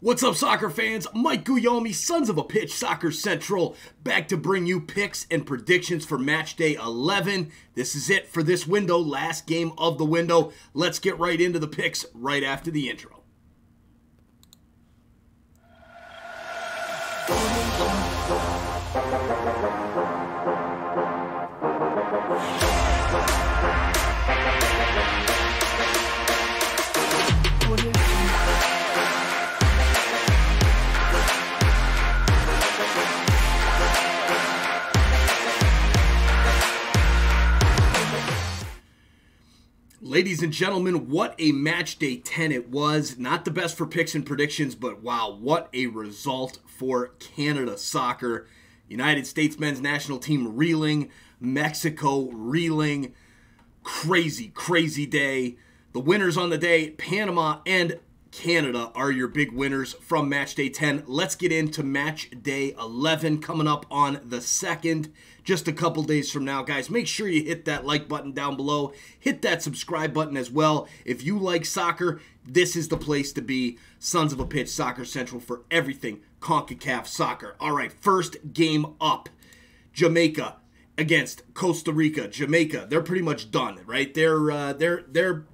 What's up, soccer fans? Mike Guglielmi, Sons of a Pitch Soccer Central, back to bring you picks and predictions for match day 11. This is it for this window, last game of the window. Let's get right into the picks right after the intro. Ladies and gentlemen, what a match day 10 it was. Not the best for picks and predictions, but wow, what a result for Canada soccer. United States men's national team reeling, Mexico reeling. Crazy, crazy day. The winners on the day, Panama and Canada are your big winners from match day 10. Let's get into match day 11 coming up on the 2nd, just a couple days from now. Guys, make sure you hit that like button down below. Hit that subscribe button as well. If you like soccer, this is the place to be. Sons of a Pitch Soccer Central for everything CONCACAF soccer. All right, first game up Jamaica against Costa Rica. Jamaica, they're pretty much done, right? They're uh, they're they're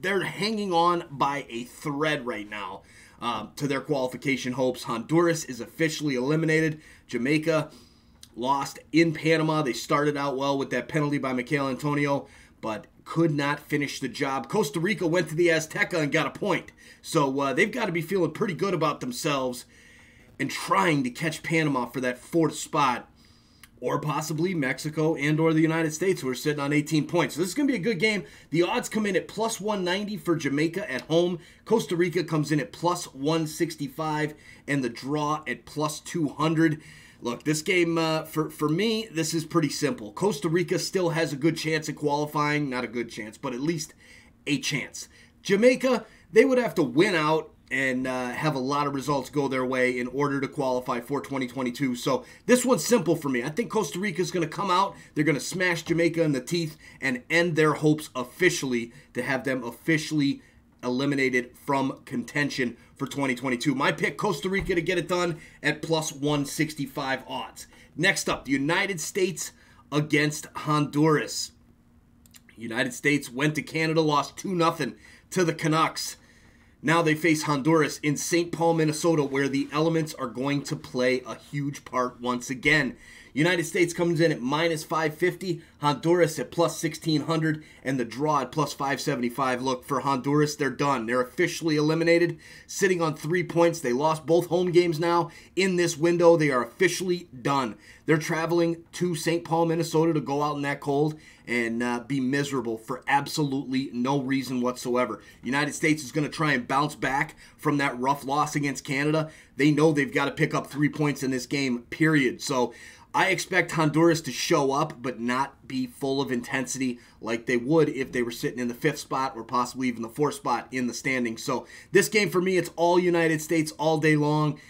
they're hanging on by a thread right now um, to their qualification hopes. Honduras is officially eliminated. Jamaica lost in Panama. They started out well with that penalty by Michail Antonio, but could not finish the job. Costa Rica went to the Azteca and got a point. So uh, they've got to be feeling pretty good about themselves and trying to catch Panama for that fourth spot or possibly Mexico and or the United States who are sitting on 18 points. So this is going to be a good game. The odds come in at plus 190 for Jamaica at home. Costa Rica comes in at plus 165 and the draw at plus 200. Look, this game uh, for for me, this is pretty simple. Costa Rica still has a good chance at qualifying, not a good chance, but at least a chance. Jamaica, they would have to win out and uh, have a lot of results go their way in order to qualify for 2022. So this one's simple for me. I think Costa Rica is going to come out. They're going to smash Jamaica in the teeth and end their hopes officially to have them officially eliminated from contention for 2022. My pick Costa Rica to get it done at plus 165 odds. Next up, the United States against Honduras. United States went to Canada, lost 2 0 to the Canucks. Now they face Honduras in St. Paul, Minnesota, where the elements are going to play a huge part once again. United States comes in at minus 550, Honduras at plus 1600, and the draw at plus 575. Look, for Honduras, they're done. They're officially eliminated, sitting on three points. They lost both home games now. In this window, they are officially done. They're traveling to St. Paul, Minnesota to go out in that cold and uh, be miserable for absolutely no reason whatsoever. United States is going to try and bounce back from that rough loss against Canada. They know they've got to pick up three points in this game, period. So I expect Honduras to show up, but not be full of intensity like they would if they were sitting in the fifth spot or possibly even the fourth spot in the standings. So this game for me, it's all United States all day long.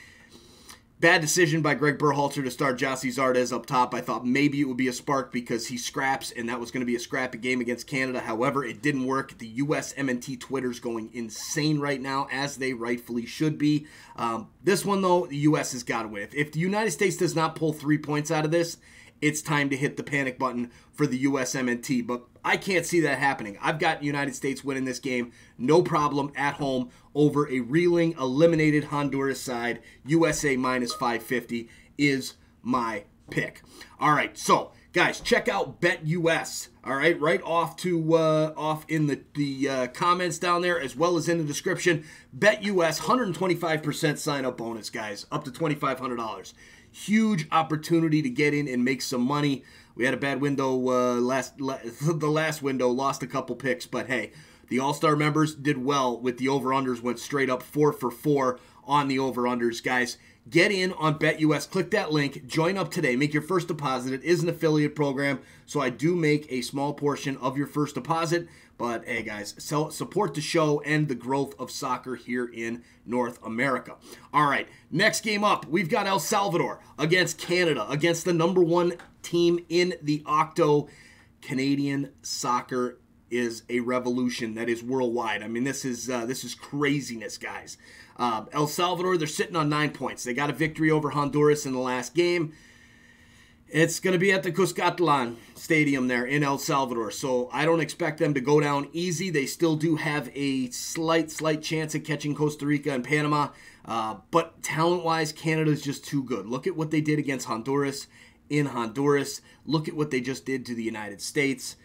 Bad decision by Greg Berhalter to start Gyasi Zardes up top. I thought maybe it would be a spark because he scraps, and that was going to be a scrappy game against Canada. However, it didn't work. The U.S. MNT Twitter's going insane right now, as they rightfully should be. Um, this one, though, the U.S. has got to win. If, if the United States does not pull three points out of this, it's time to hit the panic button for the USMNT. But I can't see that happening. I've got United States winning this game, no problem at home over a reeling, eliminated Honduras side. USA minus 550 is my pick. All right, so guys, check out BetUS. All right, right off to uh, off in the the uh, comments down there as well as in the description. BetUS 125% sign up bonus, guys, up to twenty five hundred dollars huge opportunity to get in and make some money. We had a bad window uh, last la- the last window, lost a couple picks, but hey, the All Star members did well with the over unders, went straight up four for four on the over unders, guys. Get in on BetUS. Click that link. Join up today. Make your first deposit. It is an affiliate program, so I do make a small portion of your first deposit. But hey, guys, support the show and the growth of soccer here in North America. All right, next game up, we've got El Salvador against Canada, against the number one team in the Octo, Canadian Soccer is a revolution that is worldwide. I mean, this is uh, this is craziness, guys. Uh, El Salvador, they're sitting on nine points. They got a victory over Honduras in the last game. It's going to be at the Cuscatlan Stadium there in El Salvador. So I don't expect them to go down easy. They still do have a slight, slight chance at catching Costa Rica and Panama. Uh, but talent wise, Canada is just too good. Look at what they did against Honduras in Honduras. Look at what they just did to the United States.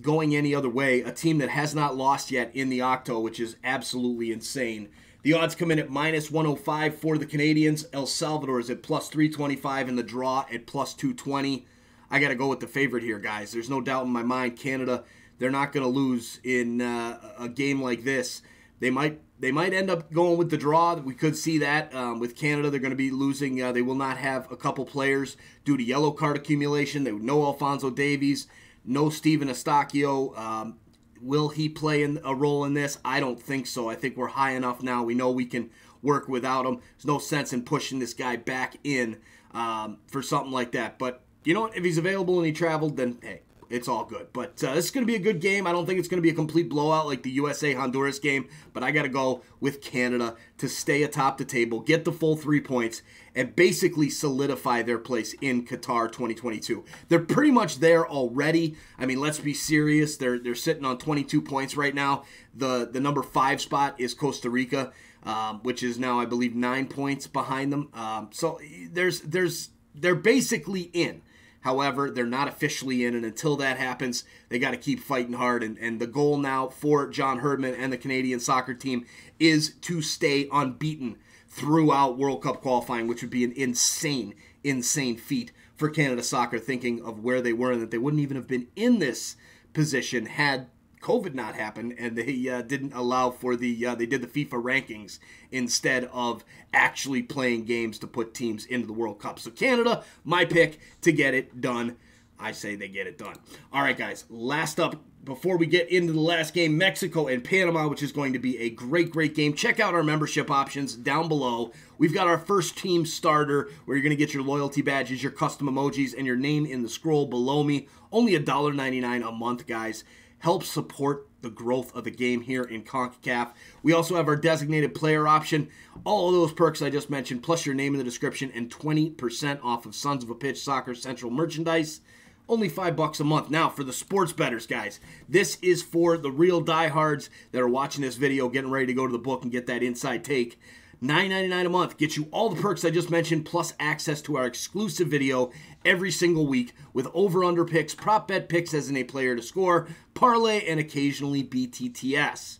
Going any other way, a team that has not lost yet in the Octo, which is absolutely insane. The odds come in at minus 105 for the Canadians. El Salvador is at plus 325 and the draw at plus 220. I got to go with the favorite here, guys. There's no doubt in my mind Canada, they're not going to lose in uh, a game like this. They might they might end up going with the draw. We could see that um, with Canada. They're going to be losing. Uh, they will not have a couple players due to yellow card accumulation. They no Alfonso Davies, no Stephen Eustaquio. Um, Will he play in a role in this? I don't think so. I think we're high enough now. We know we can work without him. There's no sense in pushing this guy back in um, for something like that. But you know what? If he's available and he traveled, then hey, it's all good. But uh, this is going to be a good game. I don't think it's going to be a complete blowout like the USA Honduras game, but I got to go with Canada to stay atop the table, get the full three points, and basically solidify their place in Qatar 2022. They're pretty much there already. I mean, let's be serious. They're they're sitting on 22 points right now. The the number five spot is Costa Rica, um, which is now I believe nine points behind them. Um, so there's there's they're basically in. However, they're not officially in, and until that happens, they got to keep fighting hard. And, and the goal now for John Herdman and the Canadian soccer team is to stay unbeaten throughout World Cup qualifying, which would be an insane, insane feat for Canada soccer, thinking of where they were and that they wouldn't even have been in this position had COVID not happen, and they uh, didn't allow for the uh, they did the FIFA rankings instead of actually playing games to put teams into the World Cup. So Canada, my pick to get it done. I say they get it done. All right, guys. Last up, before we get into the last game, Mexico and Panama, which is going to be a great, great game. Check out our membership options down below. We've got our first team starter where you're going to get your loyalty badges, your custom emojis, and your name in the scroll below me. Only $1.99 a month, guys help support the growth of the game here in CONCACAF. We also have our designated player option. All of those perks I just mentioned, plus your name in the description, and 20% off of Sons of a Pitch Soccer Central merchandise. Only five bucks a month. Now, for the sports betters, guys, this is for the real diehards that are watching this video, getting ready to go to the book and get that inside take. $9.99 a month gets you all the perks I just mentioned, plus access to our exclusive video every single week with over under picks, prop bet picks as in a player to score, parlay, and occasionally BTTS.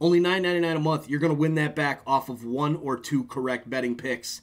Only $9.99 a month, you're going to win that back off of one or two correct betting picks.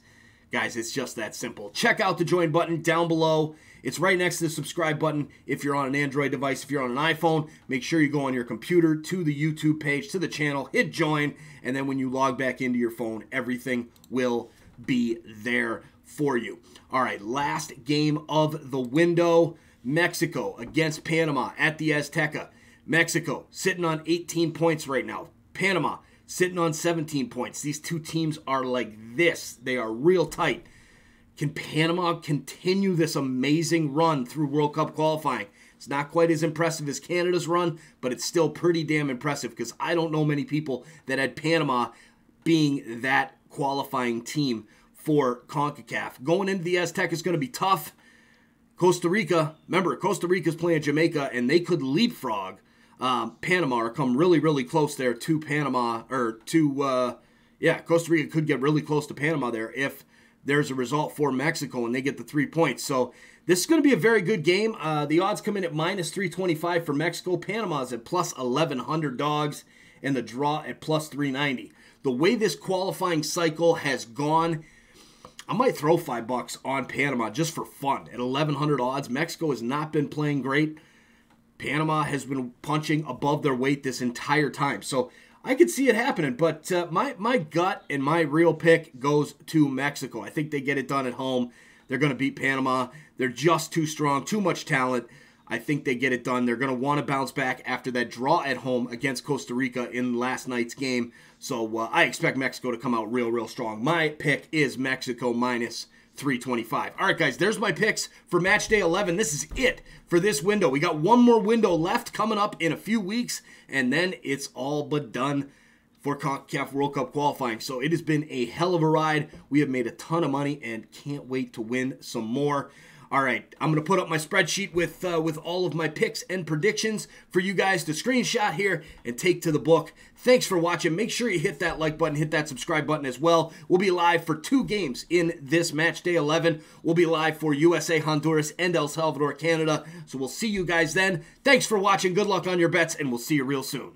Guys, it's just that simple. Check out the join button down below. It's right next to the subscribe button if you're on an Android device. If you're on an iPhone, make sure you go on your computer to the YouTube page, to the channel, hit join, and then when you log back into your phone, everything will be there for you. All right, last game of the window Mexico against Panama at the Azteca. Mexico sitting on 18 points right now. Panama sitting on 17 points. These two teams are like this, they are real tight. Can Panama continue this amazing run through World Cup qualifying? It's not quite as impressive as Canada's run, but it's still pretty damn impressive because I don't know many people that had Panama being that qualifying team for CONCACAF. Going into the Aztec is going to be tough. Costa Rica, remember, Costa Rica's playing Jamaica, and they could leapfrog um, Panama or come really, really close there to Panama, or to, uh, yeah, Costa Rica could get really close to Panama there if there's a result for Mexico and they get the three points. So this is going to be a very good game. Uh, the odds come in at minus 325 for Mexico. Panama's at plus 1100 dogs and the draw at plus 390. The way this qualifying cycle has gone, I might throw five bucks on Panama just for fun at 1100 odds. Mexico has not been playing great. Panama has been punching above their weight this entire time. So I could see it happening, but uh, my my gut and my real pick goes to Mexico. I think they get it done at home. They're going to beat Panama. They're just too strong, too much talent. I think they get it done. They're going to want to bounce back after that draw at home against Costa Rica in last night's game. So uh, I expect Mexico to come out real, real strong. My pick is Mexico minus 325. All right, guys, there's my picks for match day 11. This is it for this window. We got one more window left coming up in a few weeks, and then it's all but done for CONCACAF World Cup qualifying. So it has been a hell of a ride. We have made a ton of money and can't wait to win some more. All right, I'm going to put up my spreadsheet with uh, with all of my picks and predictions for you guys to screenshot here and take to the book. Thanks for watching. Make sure you hit that like button, hit that subscribe button as well. We'll be live for two games in this match day 11. We'll be live for USA, Honduras, and El Salvador, Canada. So we'll see you guys then. Thanks for watching. Good luck on your bets, and we'll see you real soon.